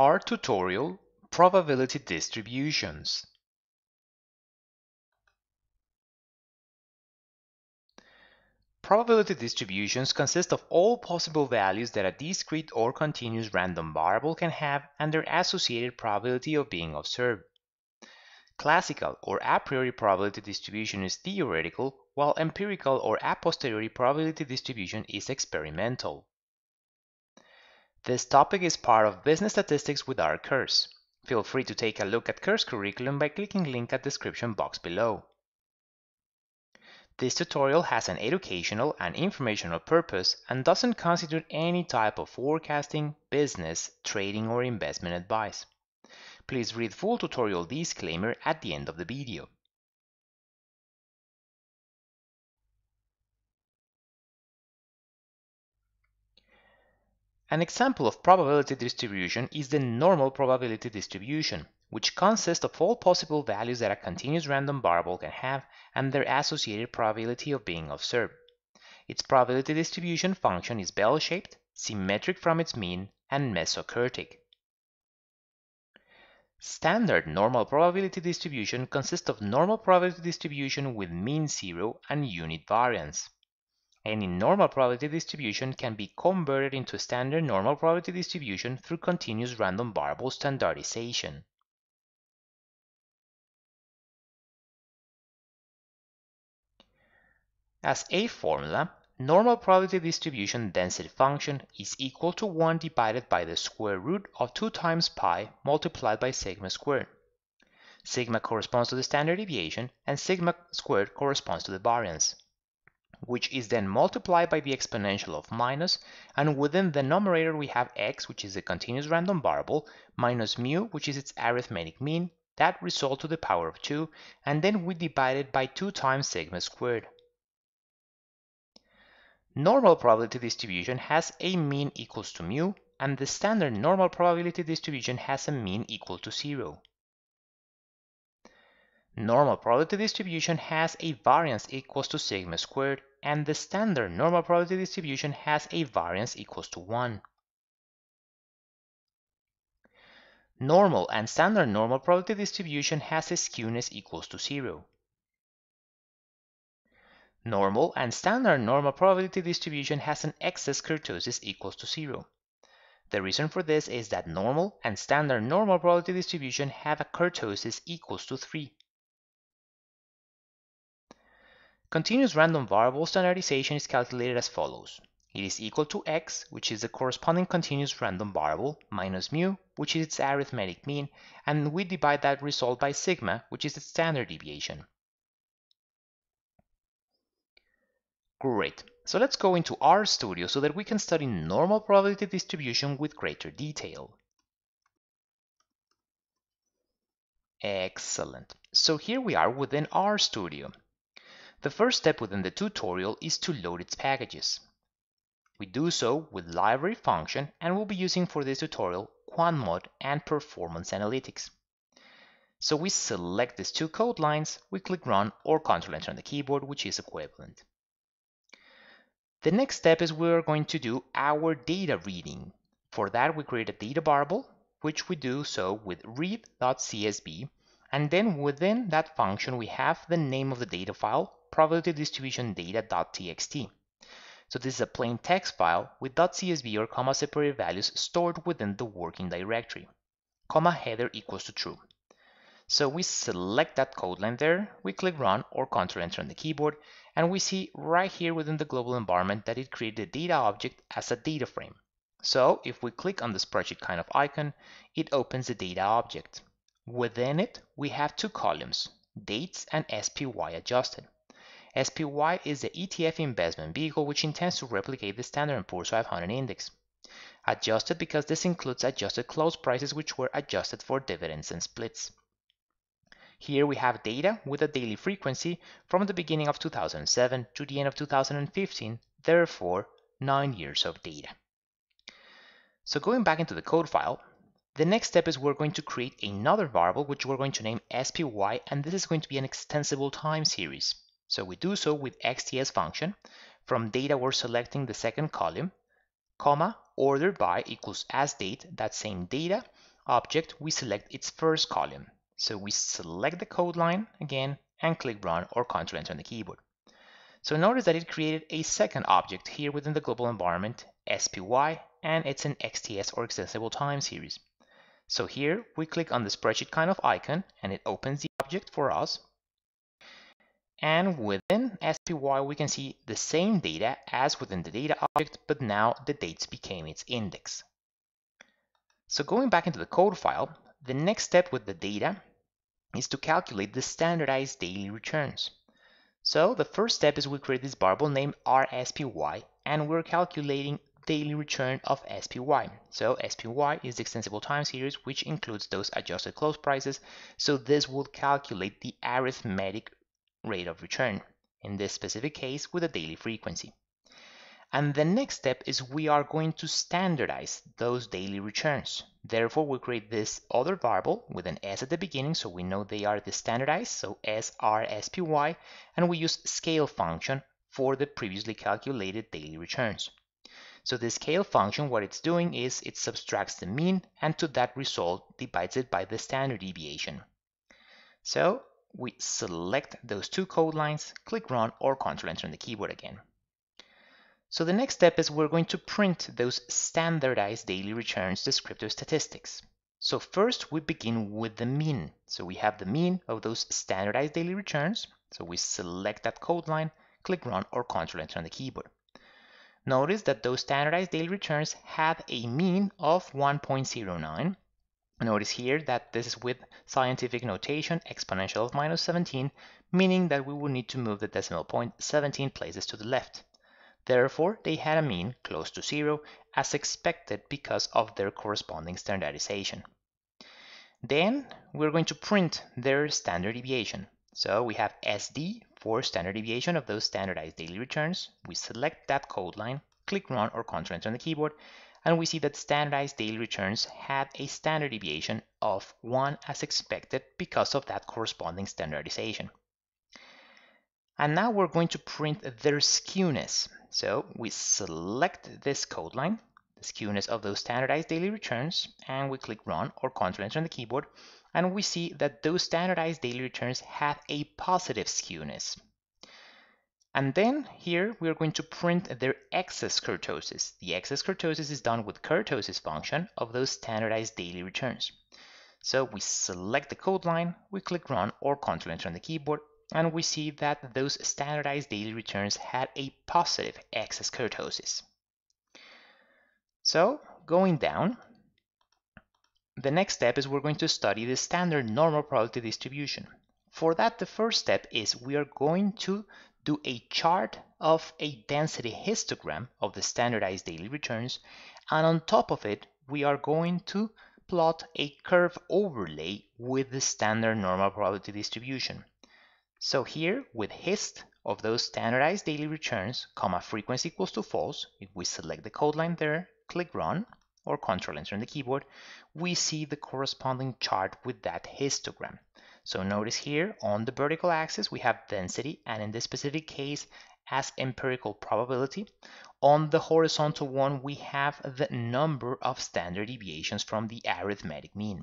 R tutorial Probability Distributions. Probability distributions consist of all possible values that a discrete or continuous random variable can have and their associated probability of being observed. Classical or a priori probability distribution is theoretical, while empirical or a posteriori probability distribution is experimental. This topic is part of Business Statistics with R course. Feel free to take a look at course curriculum by clicking link at description box below. This tutorial has an educational and informational purpose and doesn't constitute any type of forecasting, business, trading or investment advice. Please read full tutorial disclaimer at the end of the video. An example of probability distribution is the normal probability distribution, which consists of all possible values that a continuous random variable can have and their associated probability of being observed. Its probability distribution function is bell-shaped, symmetric from its mean, and mesokurtic. Standard normal probability distribution consists of normal probability distribution with mean zero and unit variance. Any normal probability distribution can be converted into a standard normal probability distribution through continuous random variable standardization. As a formula, normal probability distribution density function is equal to 1 divided by the square root of 2 times pi multiplied by sigma squared. Sigma corresponds to the standard deviation and sigma squared corresponds to the variance, which is then multiplied by the exponential of minus, and within the numerator we have x, which is a continuous random variable, minus mu, which is its arithmetic mean, that result to the power of 2, and then we divide it by 2 times sigma squared. Normal probability distribution has a mean equals to mu, and the standard normal probability distribution has a mean equal to zero. Normal probability distribution has a variance equals to sigma squared, and the standard normal probability distribution has a variance equals to 1. Normal and standard normal probability distribution has a skewness equals to 0. Normal and standard normal probability distribution has an excess kurtosis equals to zero. The reason for this is that normal and standard normal probability distribution have a kurtosis equals to 3. Continuous random variable standardization is calculated as follows. It is equal to x, which is the corresponding continuous random variable, minus mu, which is its arithmetic mean, and we divide that result by sigma, which is its standard deviation. Great. So let's go into RStudio so that we can study normal probability distribution with greater detail. Excellent. So here we are within RStudio. The first step within the tutorial is to load its packages. We do so with library function and we'll be using for this tutorial QuantMod and Performance Analytics. So we select these two code lines, we click Run or Ctrl Enter on the keyboard, which is equivalent. The next step is we're going to do our data reading. For that, we create a data variable, which we do so with read.csv, and then within that function, we have the name of the data file, probability distribution data.txt. So this is a plain text file with .csv or comma separated values stored within the working directory. Comma header equals to true. So we select that code line there, we click run or Ctrl enter on the keyboard, and we see right here within the global environment that it created a data object as a data frame. So if we click on the spreadsheet kind of icon, it opens the data object. Within it, we have two columns, dates and SPY adjusted. SPY is the ETF investment vehicle which intends to replicate the Standard & Poor's 500 index. Adjusted because this includes adjusted close prices which were adjusted for dividends and splits. Here we have data with a daily frequency from the beginning of 2007 to the end of 2015, therefore 9 years of data. So going back into the code file, the next step is we're going to create another variable which we're going to name SPY and this is going to be an extensible time series. So we do so with XTS function. From data we're selecting the second column, comma, order by equals as date, that same data, object, we select its first column. So we select the code line again and click Run or Ctrl Enter on the keyboard. So notice that it created a second object here within the global environment, SPY, and it's an XTS or extensible time series. So here we click on the spreadsheet kind of icon and it opens the object for us. And within SPY, we can see the same data as within the data object, but now the dates became its index. So going back into the code file, the next step with the data is to calculate the standardized daily returns. So the first step is we create this variable named rspy, and we're calculating daily return of SPY. So SPY is the extensible time series, which includes those adjusted close prices. So this will calculate the arithmetic rate of return, in this specific case with a daily frequency. And the next step is we are going to standardize those daily returns. Therefore, we create this other variable with an s at the beginning, so we know they are the standardized, so srspy, and we use scale function for the previously calculated daily returns. So the scale function, what it's doing is it subtracts the mean and to that result divides it by the standard deviation. So we select those two code lines, click Run or Ctrl Enter on the keyboard again. So the next step is we're going to print those standardized daily returns descriptive statistics. So first we begin with the mean. So we have the mean of those standardized daily returns. So we select that code line, click Run or Ctrl Enter on the keyboard. Notice that those standardized daily returns have a mean of 1.09 Notice here that this is with scientific notation exponential of minus 17, meaning that we will need to move the decimal point 17 places to the left. Therefore, they had a mean close to zero, as expected because of their corresponding standardization. Then we're going to print their standard deviation. So we have SD for standard deviation of those standardized daily returns. We select that code line, click Run or Ctrl Enter on the keyboard, and we see that standardized daily returns had a standard deviation of 1 as expected because of that corresponding standardization. And now we're going to print their skewness. So we select this code line, the skewness of those standardized daily returns, and we click Run or Ctrl Enter on the keyboard, and we see that those standardized daily returns have a positive skewness. And then here we are going to print their excess kurtosis. The excess kurtosis is done with kurtosis function of those standardized daily returns. So we select the code line, we click Run or Ctrl Enter on the keyboard, and we see that those standardized daily returns had a positive excess kurtosis. So going down, the next step is we're going to study the standard normal probability distribution. For that, the first step is we are going to do a chart of a density histogram of the standardized daily returns and on top of it we are going to plot a curve overlay with the standard normal probability distribution. So here with hist of those standardized daily returns, comma frequency equals to false, if we select the code line there, click run or control enter on the keyboard, we see the corresponding chart with that histogram. So notice here on the vertical axis we have density and in this specific case as empirical probability. On the horizontal one we have the number of standard deviations from the arithmetic mean.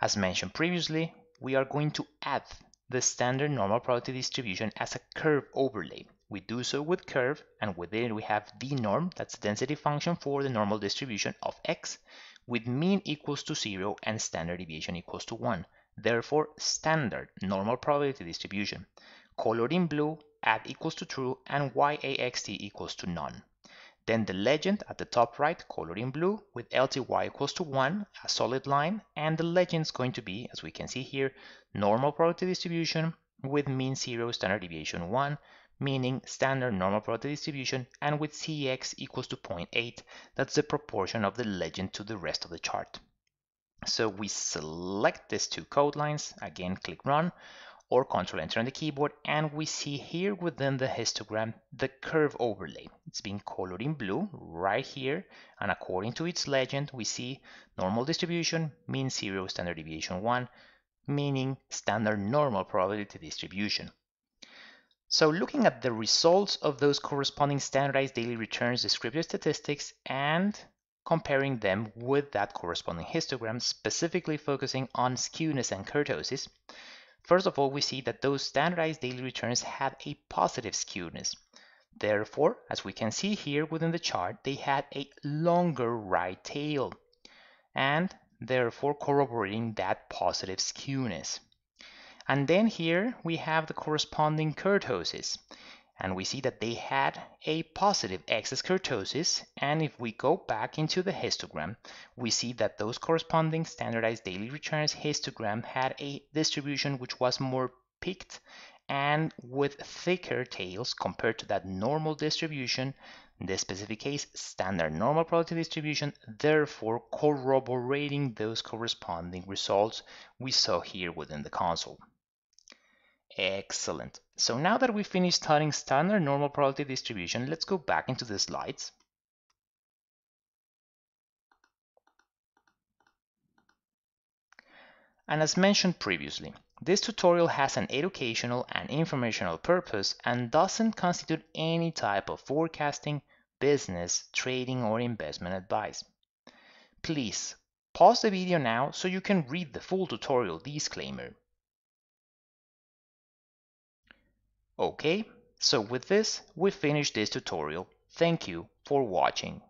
As mentioned previously, we are going to add the standard normal probability distribution as a curve overlay. We do so with curve and within it we have dnorm, that's the density function for the normal distribution of x, with mean equals to 0 and standard deviation equals to 1. Therefore, standard normal probability distribution. Colored in blue, add equals to true, and YAXT equals to none. Then the legend at the top right, colored in blue, with LTY equals to 1, a solid line, and the legend is going to be, as we can see here, normal probability distribution with mean 0, standard deviation 1, meaning standard normal probability distribution, and with CX equals to 0.8, that's the proportion of the legend to the rest of the chart. So we select these two code lines, again click run or control enter on the keyboard and we see here within the histogram the curve overlay. It's being colored in blue right here and according to its legend we see normal distribution, mean 0, standard deviation 1, meaning standard normal probability distribution. So looking at the results of those corresponding standardized daily returns descriptive statistics and comparing them with that corresponding histogram, specifically focusing on skewness and kurtosis, first of all, we see that those standardized daily returns had a positive skewness. Therefore, as we can see here within the chart, they had a longer right tail, and therefore corroborating that positive skewness. And then here we have the corresponding kurtosis. And we see that they had a positive excess kurtosis. And if we go back into the histogram, we see that those corresponding standardized daily returns histogram had a distribution which was more peaked and with thicker tails compared to that normal distribution, in this specific case, standard normal probability distribution, therefore corroborating those corresponding results we saw here within the console. Excellent. So now that we finished studying standard normal probability distribution, let's go back into the slides. And as mentioned previously, this tutorial has an educational and informational purpose and doesn't constitute any type of forecasting, business, trading, or investment advice. Please pause the video now so you can read the full tutorial disclaimer. Okay, so with this, we finish this tutorial. Thank you for watching.